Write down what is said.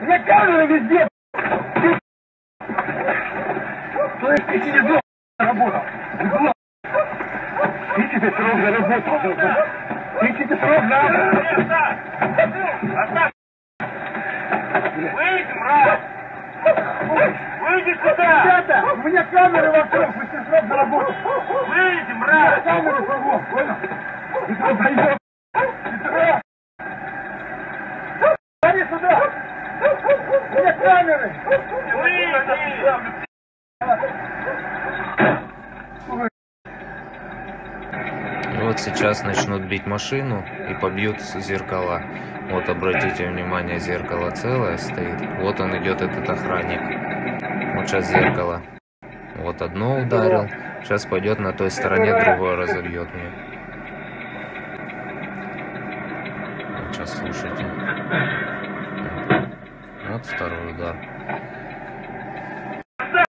У меня камеры везде. То есть ты через работал. Ты тебе срок заработал. Ты тебе срок Выйди, мразь! Выйди сюда! Ребята, у меня камеры вокруг, вы тебе срок заработал. Выйди, мразь! Камеры кругом, понял? Ты что, даешь? Ты сюда! Смотри сюда! У меня камеры! Выйди! И вот сейчас начнут бить машину и побьют зеркала. Вот обратите внимание, зеркало целое стоит. Вот он идет, этот охранник. Вот сейчас зеркало. Вот одно ударил. Сейчас пойдет на той стороне, другое разобьет мне. Вот сейчас слушайте. Вот второй удар.